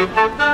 Música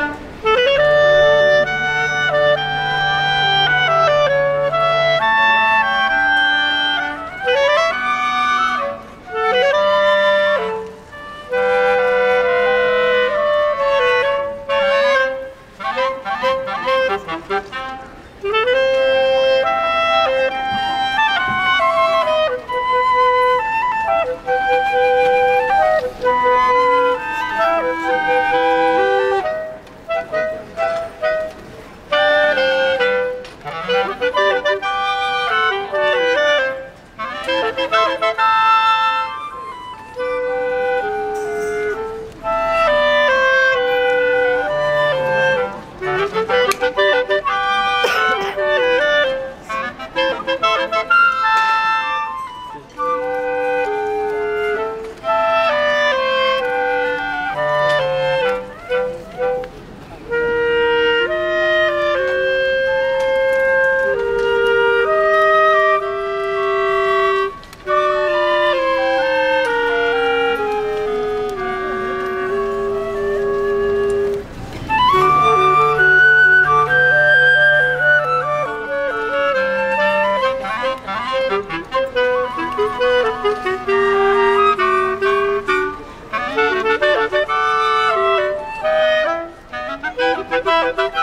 Thank you.